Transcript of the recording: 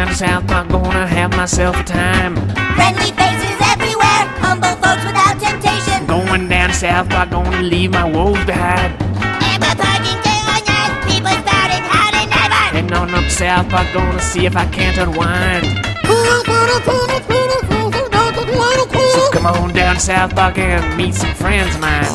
Down South Park, gonna have myself a time. Friendly faces everywhere, humble folks without temptation. Going down South Park, gonna leave my woes behind. And parking on people people out and ever. Heading on up South Park, gonna see if I can't unwind. So come on down South Park and meet some friends of mine.